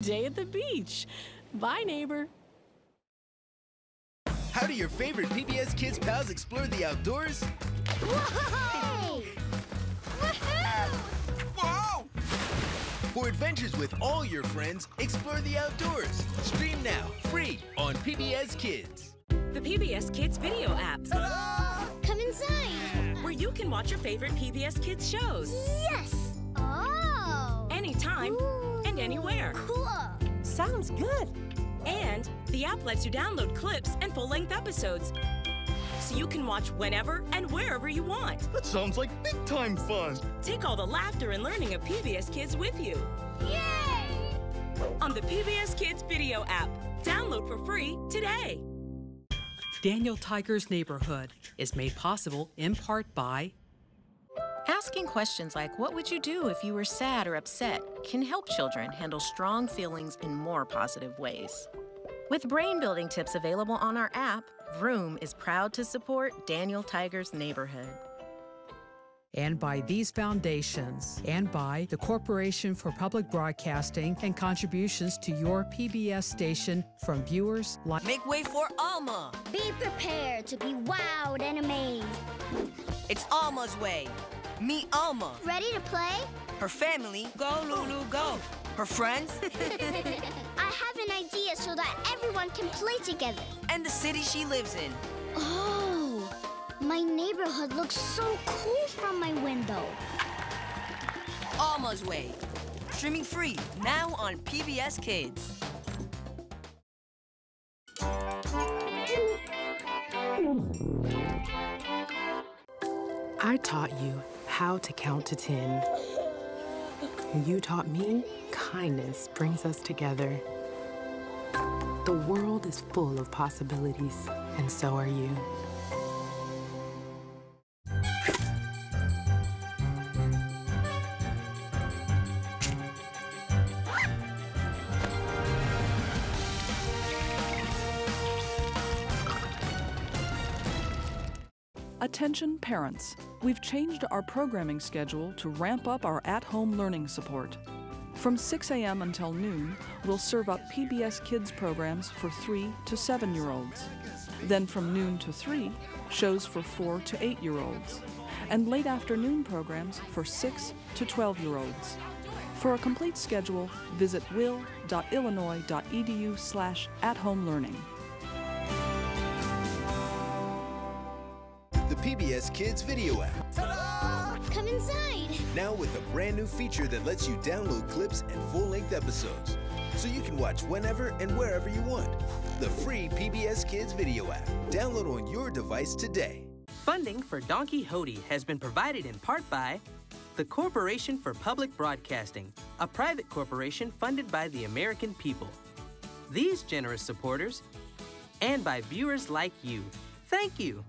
Day at the beach. Bye, neighbor. How do your favorite PBS Kids pals explore the outdoors? Whoa! Whoa! For adventures with all your friends, explore the outdoors. Stream now, free on PBS Kids. The PBS Kids video app. Come inside. Where you can watch your favorite PBS Kids shows. Yes. Oh. Anytime Ooh. and anywhere. Cool. Sounds good. And the app lets you download clips and full length episodes. So you can watch whenever and wherever you want. That sounds like big time fun. Take all the laughter and learning of PBS Kids with you Yay! on the PBS Kids video app. Download for free today. Daniel Tiger's Neighborhood is made possible in part by Asking questions like, What would you do if you were sad or upset? can help children handle strong feelings in more positive ways. With brain building tips available on our app, Vroom is proud to support Daniel Tiger's Neighborhood. and by these foundations and by the Corporation for Public Broadcasting and contributions to your PBS station from viewers like Make way for Alma. Be prepared to be wowed and amazed. It's Alma's way. Meet Alma. Ready to play? Her family. Go, Lulu, go. Her friends I have an idea so that everyone can play together. and the city she lives in. Oh, my neighborhood looks so cool from my window. Alma's way. Streaming free now on PBS Kids. I taught you how to count to 10. You taught me kindness brings us together. The world is full of possibilities, and so are you. Attention parents. We've changed our programming schedule to ramp up our at home learning support. From 6 a.m. until noon, we'll serve up PBS Kids programs for 3 to 7 year olds. Then from noon to 3, shows for 4 to 8 year olds. And late afternoon programs for 6 to 12 year olds. For a complete schedule, visit will.illinois.edu slash at home learning. PBS Kids video app. Come inside. Now with a brand new feature that lets you download clips and full length episodes. So you can watch whenever and wherever you want. The free PBS Kids video app. Download on your device today. Funding for Donkey Hodie has been provided in part by the Corporation for Public Broadcasting, a private corporation funded by the American people. These generous supporters, and by viewers like you. Thank you.